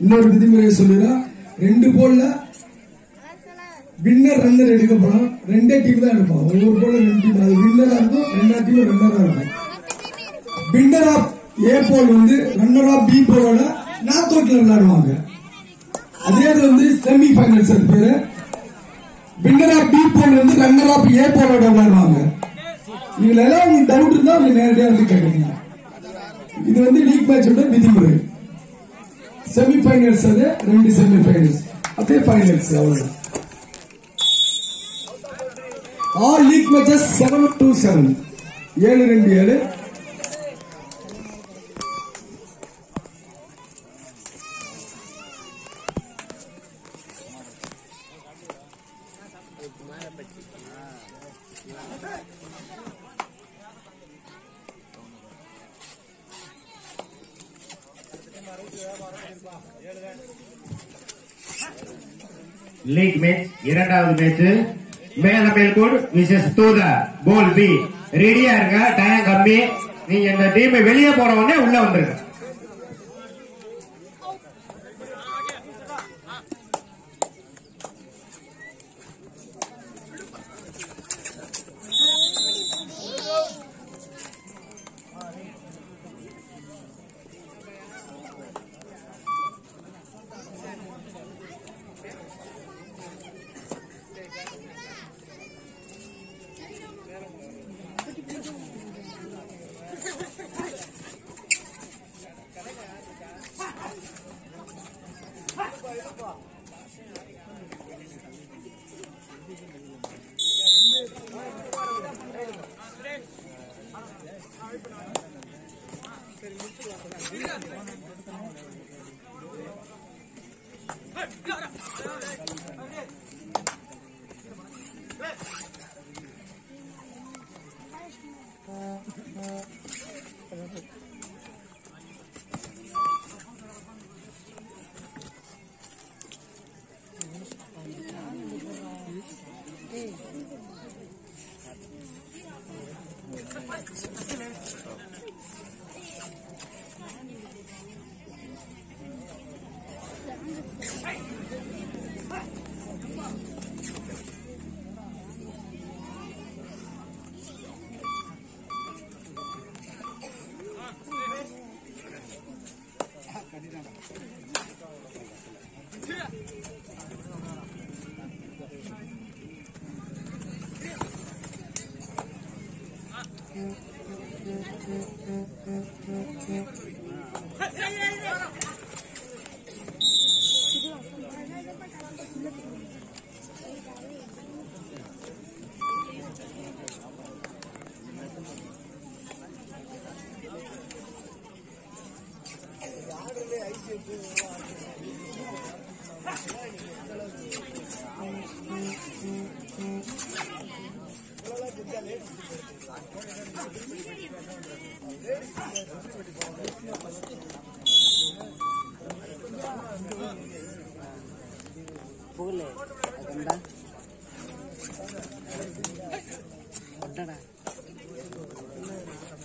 இன்னொரு விதிமுறையை சொல்லிடுறேன் ரெண்டு போல்ல வின்னர் ரன்னர் எடுக்கப்படும் ரெண்டே டீம் தான் எடுப்போம் ஒவ்வொரு போல ரெண்டு டீம் அது வின்னரா இருக்கும் ரெண்டா டீம் ரன்னரா இருக்கும். வின்னர் ஆஃப் ஏ போல் வந்து ரன்னர் ஆஃப் பி போலோட நாக் அவுட்ல விளையாடுவாங்க. அதே இது வந்து செமி ஃபைனல்ஸ் பேரு. வின்னர் ஆஃப் பி போல் வந்து ரன்னர் ஆஃப் ஏ போலோட விளையாடுவாங்க. இதுல எல்லாம் உங்களுக்கு டவுட் இருந்தா நீங்க நேரடியா வந்து கேட்குறீங்க இது வந்து லீக் மேட்சோட விதிமுறை. செமி ஃபைனல்ஸ் அது ரெண்டு செமி ஃபைனல்ஸ் அப்படியே ஃபைனல்ஸ் அவ்வளவு all league matches seven to seven ஏழு ரெண்டு ஏழு. மேட்ச் இரண்டாவது மேட்ச் மேலமேல்கூட் விசஸ் தூதா போல் பி ரெடியா இருங்க டைம் கம்மி. நீங்க இந்த டீம் வெளியே போன உடனே உள்ள வந்துருங்க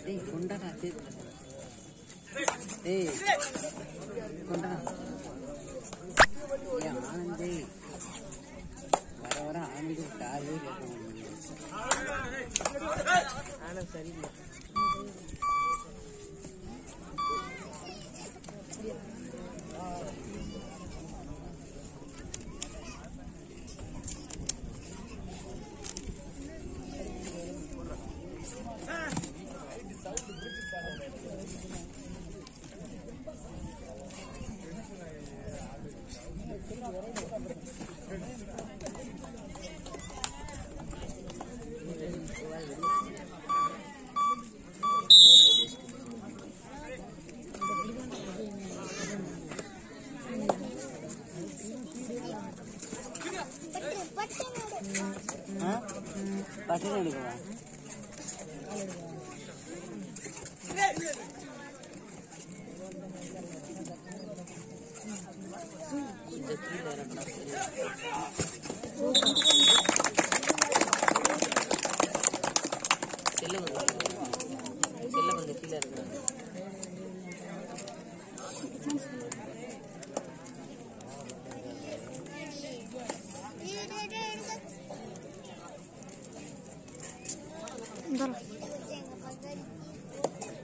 டேய் கொண்டடா சேர்த்து டேய் கொண்டடா. ஏய் ஆனந்தே வர வர ஆனந்தி காலே கேட்க ஆனந்த் சரியில்லை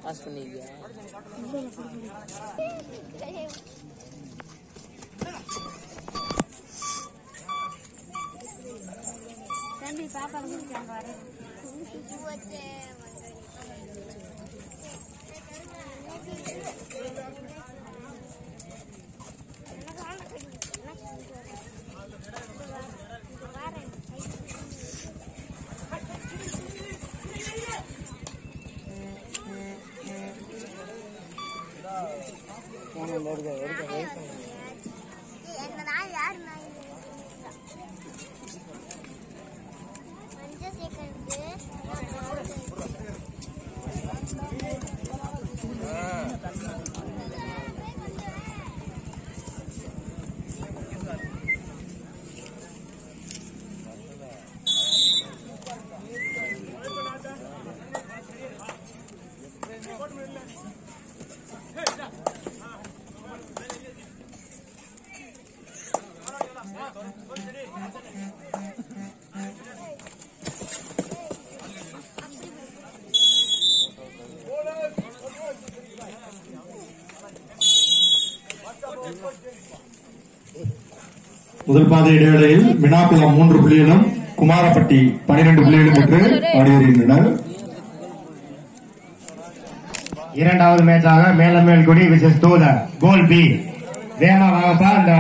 பாஸ் பண்ணிருக்கியா தம்பி பாப்பா முடிச்சாங்க வர முதல் பாதை இடைவேளையில் வினாக்குளம் மூன்று புள்ளிகளும் குமாரப்பட்டி பனிரெண்டு புள்ளிகளும் பெற்று ஆடி வருகின்றனர் இரண்டாவது மேட்சாக மேலமேல்குடி விசஸ் தூதர் கோல் பி வேமா வாங்கப்பா அந்த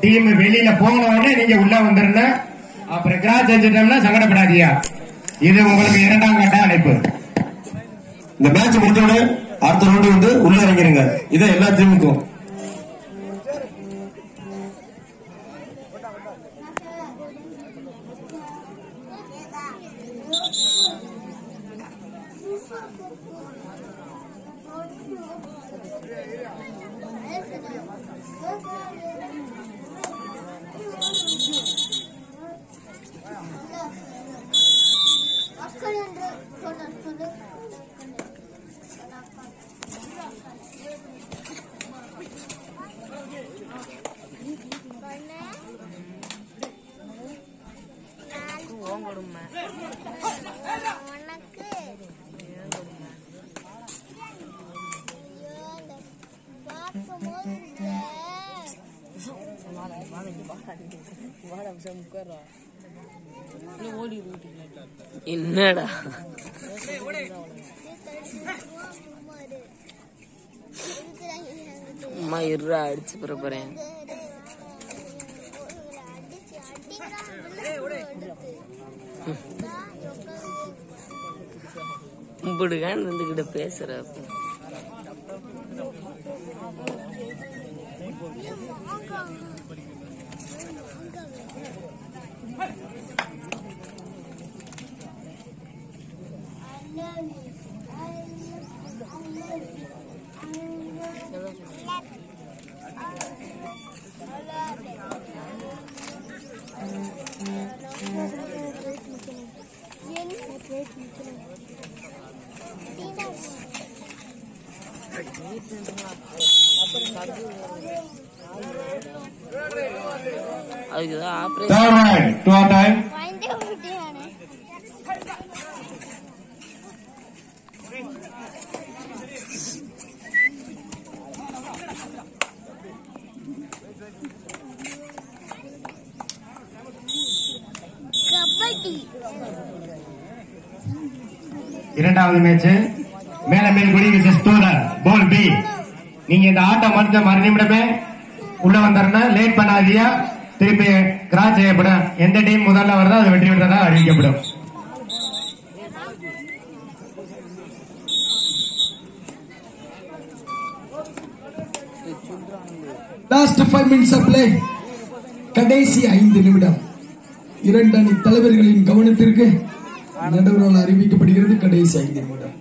டீம் வெளியில போன உடனே நீங்க உள்ள வந்துருங்க அப்புறம் கிராஸ் செஞ்சுட்டோம்னா சங்கடப்படாதியா இது உங்களுக்கு இரண்டாம் கட்ட அழைப்பு. இந்த மேட்ச் முடிஞ்சோட அடுத்த ரவுண்டு வந்து உள்ள இறங்கிருங்க. இதை எல்லா டீமுக்கும் உன் கொடுமை என்னடா? அம்மா இருடா அடிச்சு போறேன். கும்பிடுகான்னு இருந்துகிட்ட பேசுற அப்போ. அதுக்கு தான் operation third raid do or time குழந்தைய விட்டியானே கபடி இரண்டாவது மேட்ச் மேலமேல்குடி விசஸ் தூதர் கோல் பி நீங்க இந்த ஆட்டம் மறுத்த மறு நிமிடமே உள்ள வந்துடணும் லேட் பண்ணாதியா திருப்பி கிராஸ் செய்யப்படும். எந்த டீம் முதல்ல வருதோ அது வெற்றி பெற்றதா அறிவிக்கப்படும். Last five minutes of play கடைசி ஐந்து நிமிடம். இரண்டு அணி தலைவர்களின் கவனத்திற்கு நடுவரால் அறிவிக்கப்படுகிறது கடைசி ஐந்து நிமிடம்.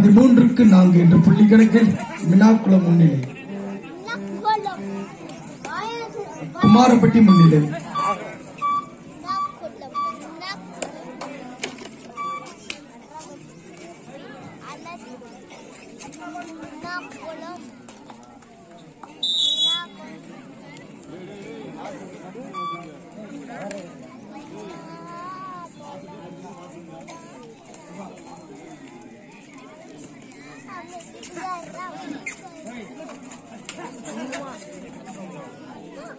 பதிமூன்றுக்கு நான்கு என்ற புள்ளி கணக்கில் மினாக்குளம் முன்னிலை. குமாரப்பட்டி முன்னிலை.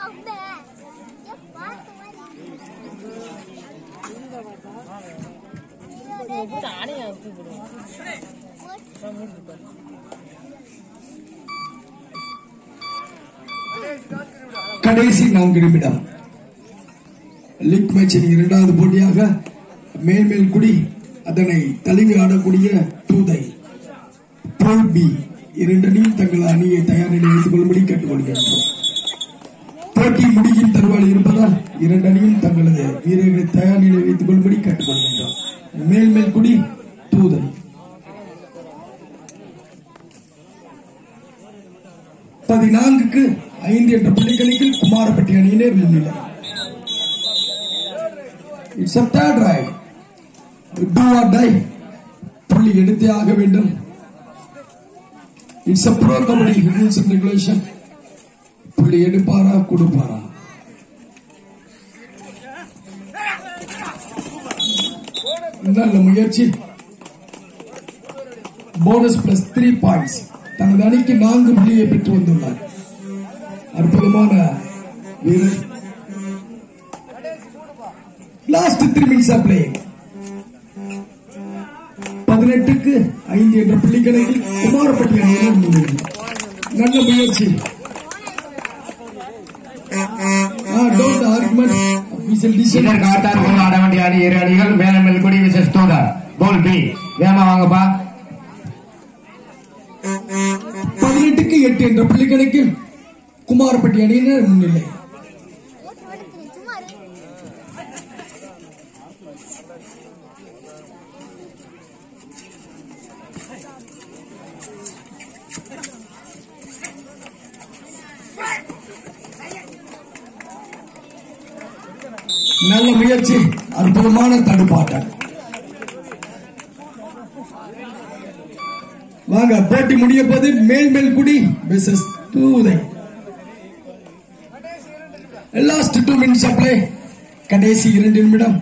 அம்மா ஏன் கடைசி நான்கு நிமிடம். லீக் மேட்சின் இரண்டாவது போட்டியாக மேல்மேல் குடி அதனை தழுவி ஆடக்கூடிய தூதை. ட்ரிபிள் பி இரண்டு தங்கள் அணியை தயார் நிலை வைத்துக் கொள்ளும்படி கேட்டுக்கொள்கின்றோம் போட்டி முடியும் தருவாயில் இருப்பதால் இரண்டு அணியும் தங்களது வீரர்களை தயார் நிலை வைத்துக் கொள்ளும்படி கேட்டுக்கொள்கின்றோம் மேல்மேல் குடி தூதை பதினான்குக்கு ஐந்து என்ற புள்ளிக்கணிக்கில் குமாரப்பட்டி அணியினர் முன்னிலை இட்ஸ் அ தேர்ட் ரைட் புள்ளி எடுத்தே ஆக வேண்டும் it's a pro rules and regulation இப்படி எடுப்பாரா கொடுப்பாரா? நல்ல முயற்சி. போனஸ் பிளஸ் த்ரீ பாயிண்ட்ஸ் தனது அணிக்கு நான்கு புள்ளியை பெற்று வந்துள்ளார். அற்புதமான வீரர். Last three minutes of playing பதினெட்டுக்கு ஐந்து என்ற புள்ளி கணக்கில் குமாரப்பட்டி அணியினர் முன்னிலை நல்ல முயற்சி. இதற்கு ஆட்டார் போல் ஆட வேண்டிய அணி இரு அணிகள். மேலமேல் குடி விசஸ் தூதர். கோல் பி வேமா வாங்கப்பா. பதினெட்டுக்கு எட்டு என்ற புள்ளி கணக்கில் குமாரப்பட்டி அணியினர் முன்னிலை. முயற்சி அற்புதமான தடுப்பாட்டம். வாங்க போட்டி முடிய போது மேல் மேல் குடி விசஸ் தூதை. லாஸ்ட் டூ மினிட்ஸ் அப்ளை கடைசி இரண்டு நிமிடம்.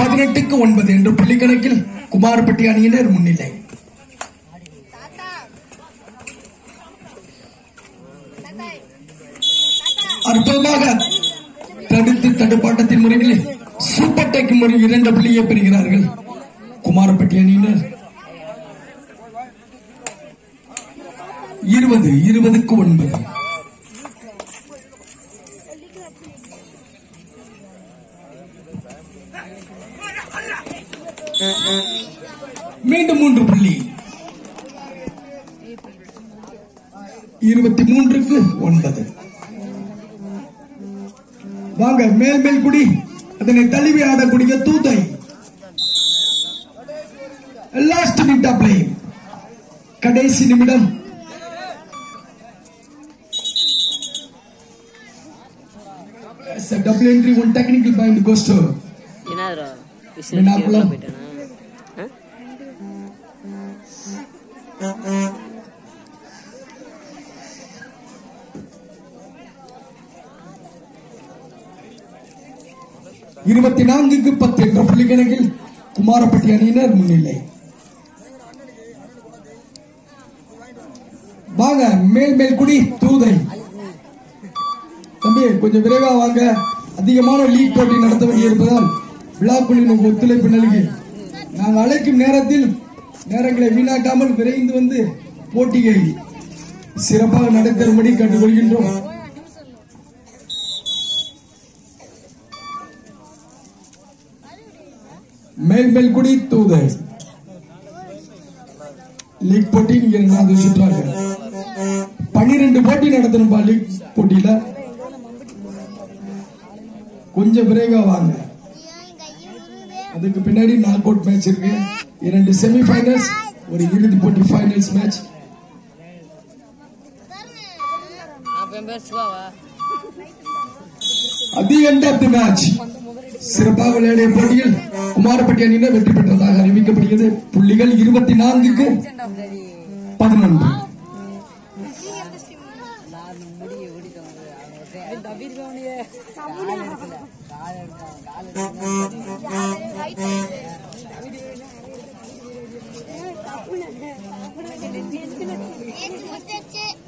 பதினெட்டுக்கு ஒன்பது என்ற புள்ளி கணக்கில் குமார்பட்டி அணியினர் முன்னிலை. தடுத்து தடுப்பாட்டத்தின் முறையில் சூப்பர் டெக் முறை இரண்டு புள்ளியை பெறுகிறார்கள். குமாரப்பட்டி அணியினர். இருபது இருபதுக்கு ஒன்பது. மீண்டும் மூன்று புள்ளி. இருபத்தி மூன்றுக்கு ஒன்பது. வாங்க மேல் மேல் குடி. அதனை தழுவி ஆடக்கூடிய தூதை. லாஸ்ட் மினிட் கடைசி நிமிடம். Double entry, one technical point goes to என்னதுடா இருபத்தி நான்குக்கு பத்து என்ற புள்ளி கணக்கில் குமாரப்பட்டி அணியினர் முன்னிலை. வாங்க மேல் மேல் குடி தூதை. தம்பி கொஞ்சம் விரைவா வாங்க. அதிகமான லீக் போட்டி நடத்த வேண்டியிருப்பதால் விழாக்குழுவின் ஒத்துழைப்பு நல்கி நாங்கள் அழைக்கும் நேரத்தில் நேரங்களை வீணாக்காமல் விரைந்து வந்து போட்டியை சிறப்பாக நடத்தரும்படி கேட்டுக்கொள்கின்றோம். மேல் மேல் லீக் போட்டி இங்க இரண்டாவது சுற்றாக பன்னிரெண்டு போட்டி நடத்தணும்பா லீக் போட்டியில. கொஞ்சம் விரைவா வாங்க. அதுக்கு பின்னாடி நாக் அவுட் மேட்ச் இருக்கு. இரண்டு செமி ஃபைனல்ஸ் ஒரு இறுதி போட்டி ஃபைனல்ஸ் மேட்ச் அப்ப அதி எண்ட் ஆஃப் தி மேட்ச் சிறப்பாக விளையாடிய போட்டியில் குமாரப்பட்டி அணியினர் வெற்றி பெற்றதாக அறிவிக்கப்படுகிறது புள்ளிகள் இருபத்தி நான்குக்கு பதினொன்று Thank you.